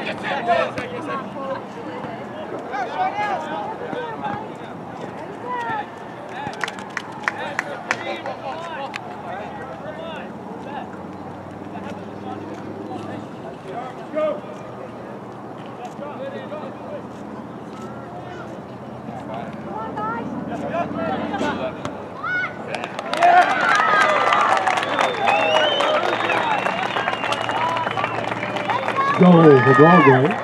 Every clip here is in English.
goal for Broadway. Alright, it's our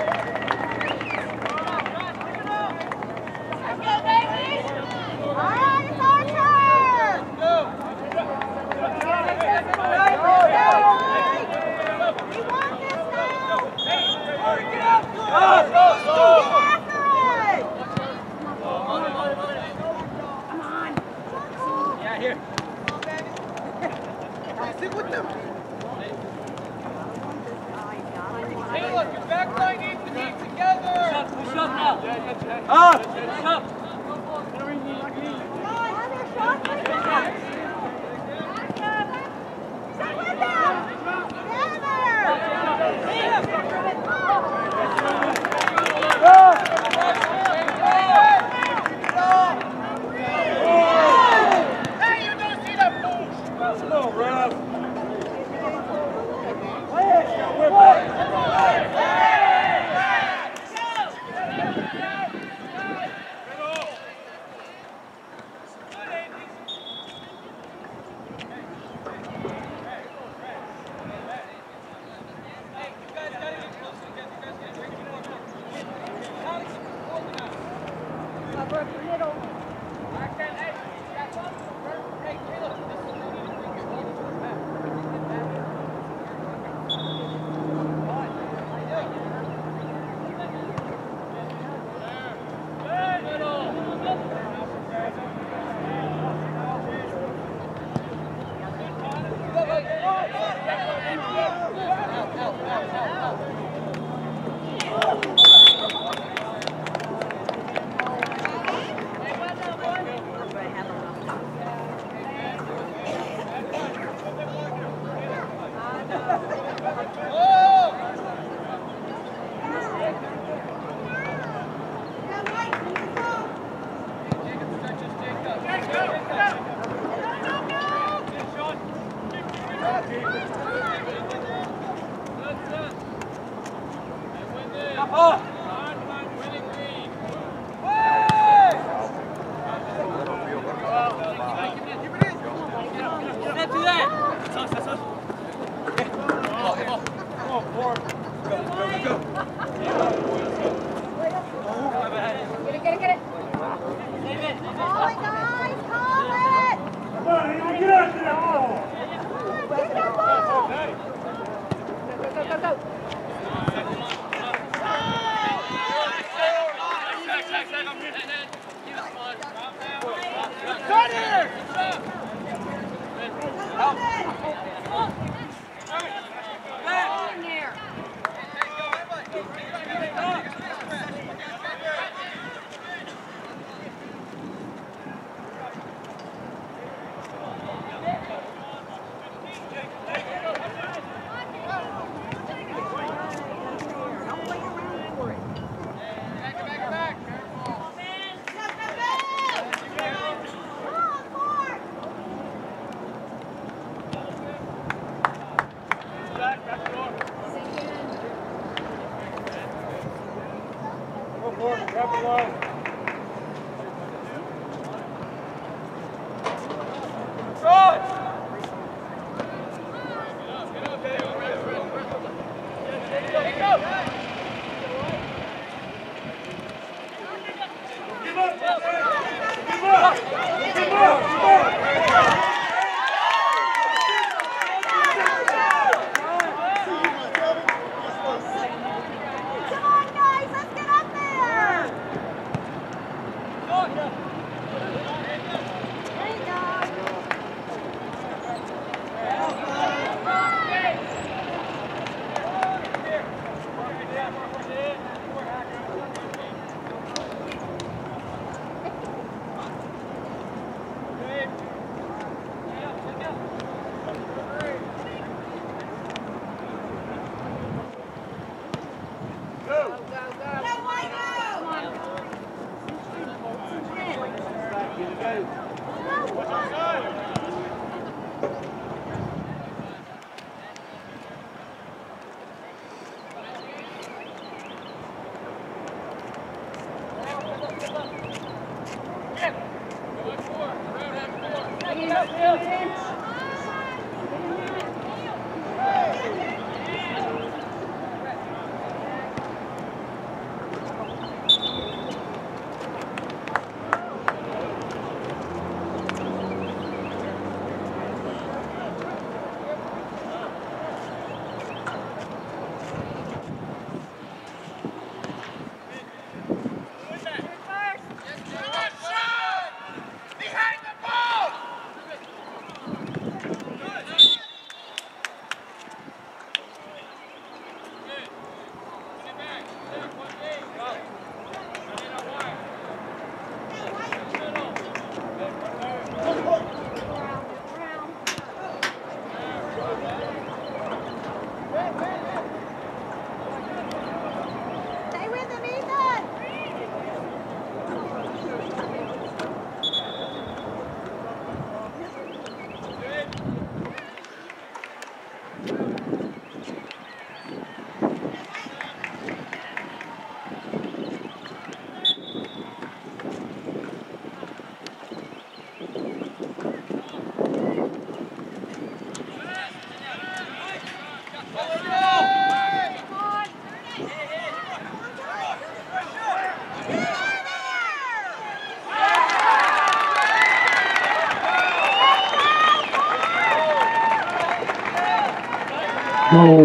Behind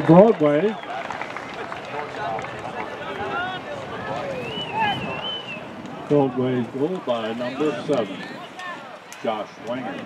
Broadway. Broadway goal by number seven, Josh Swanger.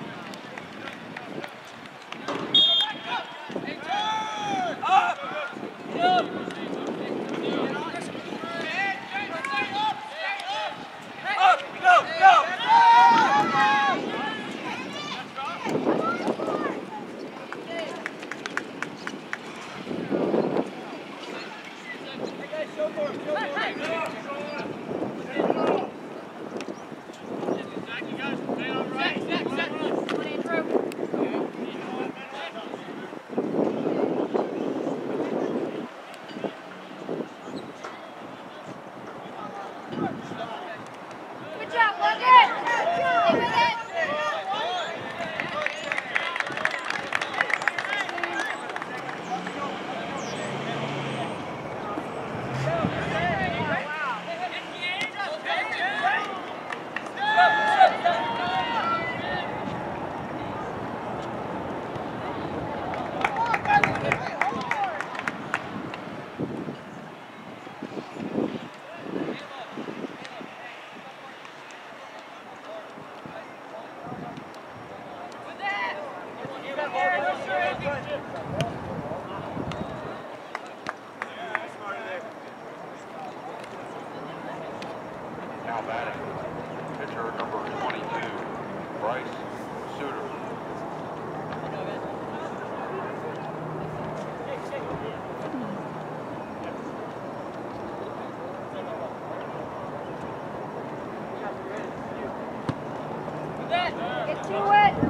it. Get to it.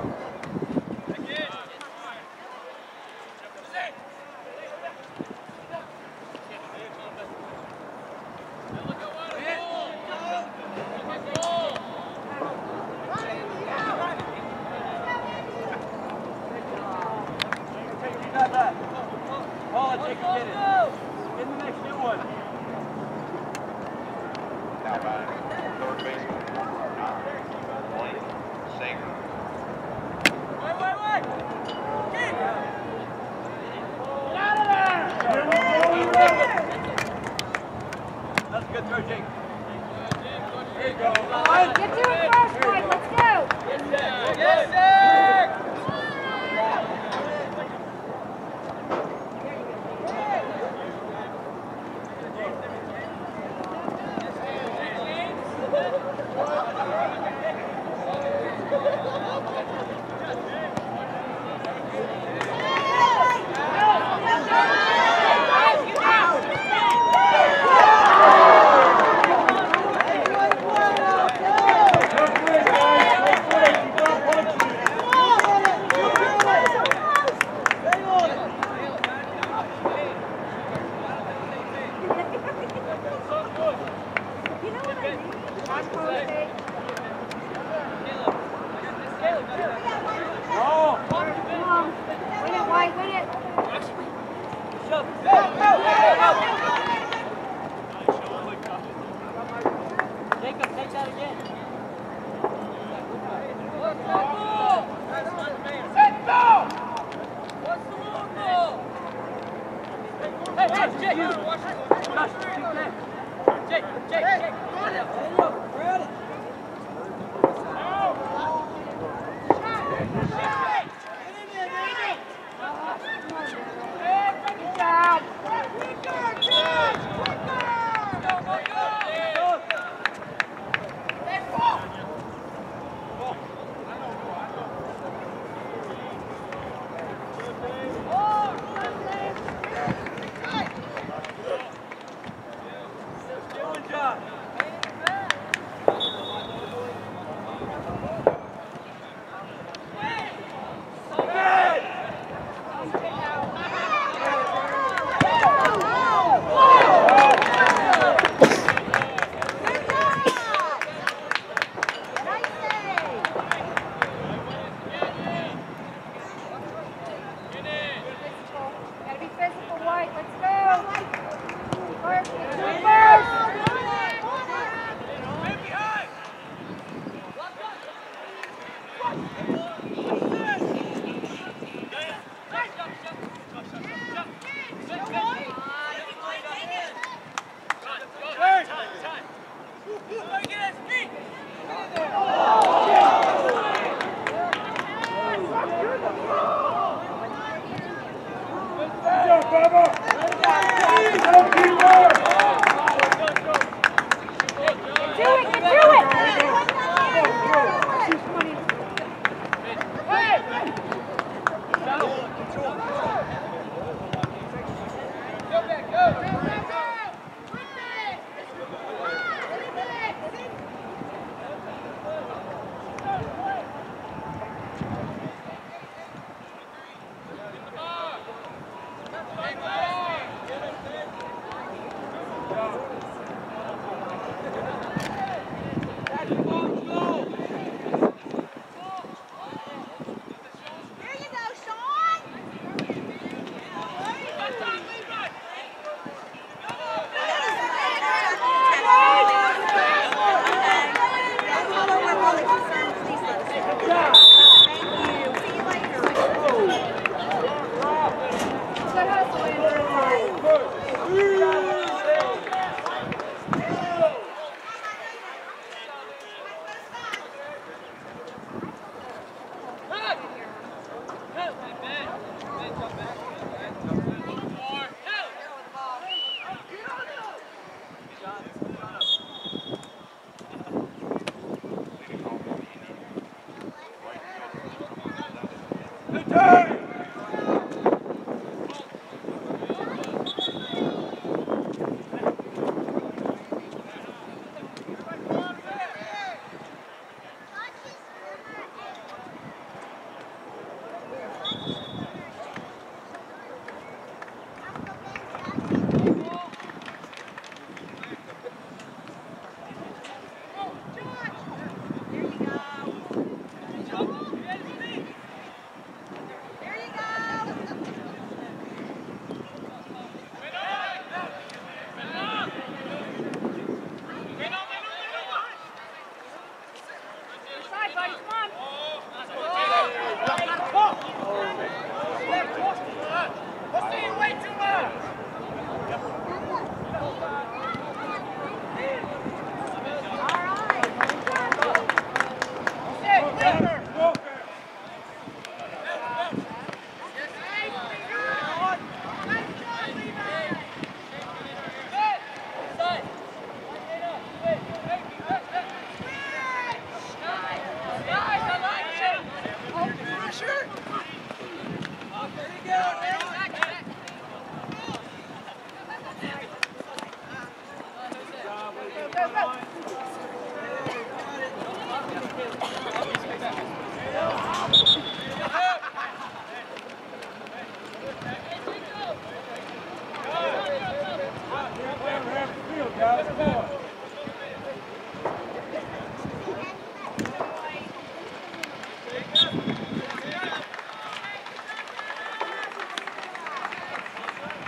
Buddy, come on.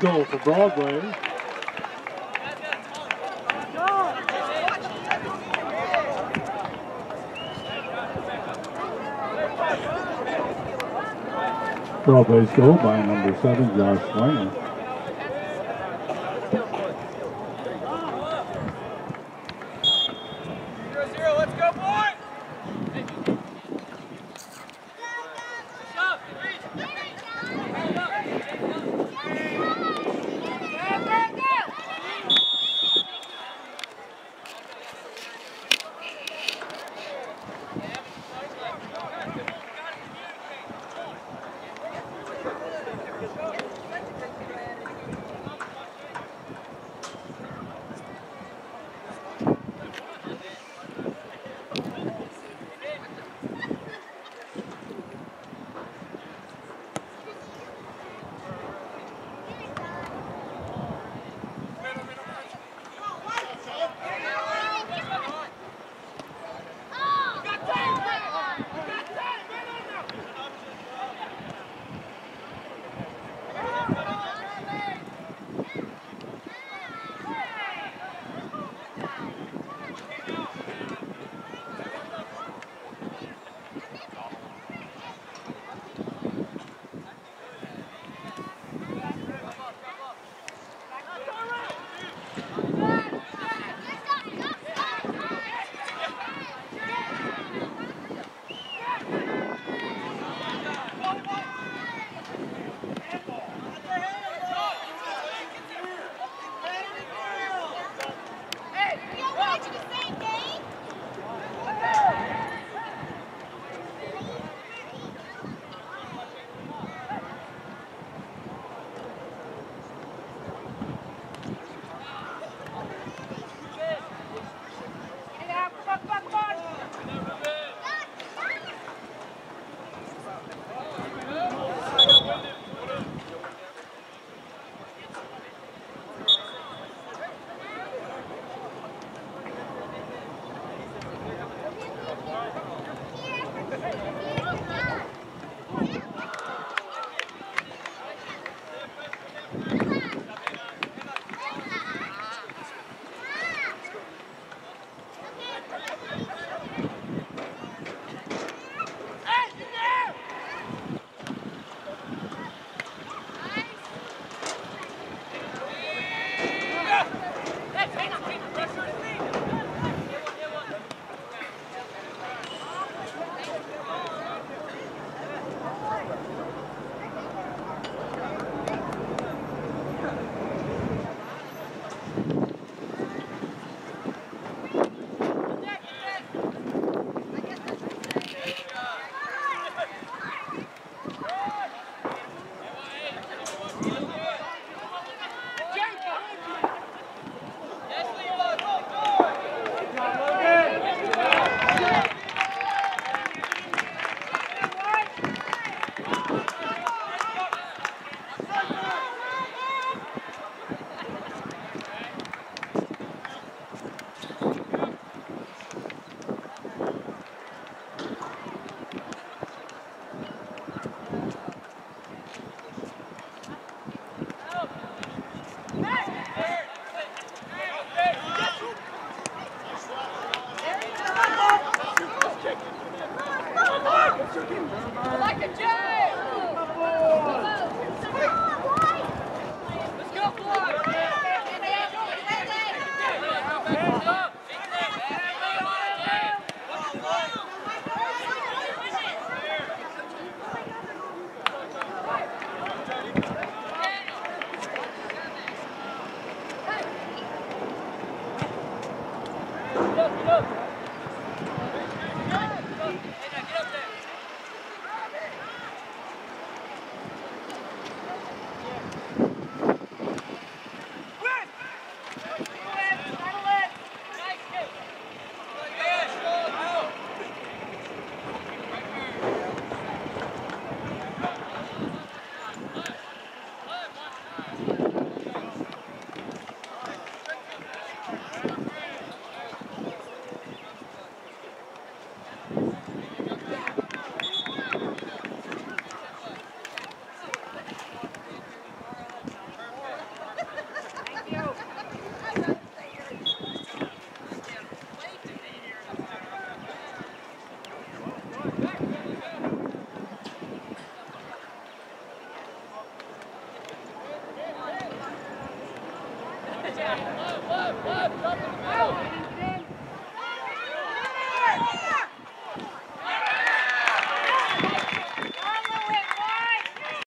Goal for Broadway. Broadway's goal by number seven, Josh Swanger.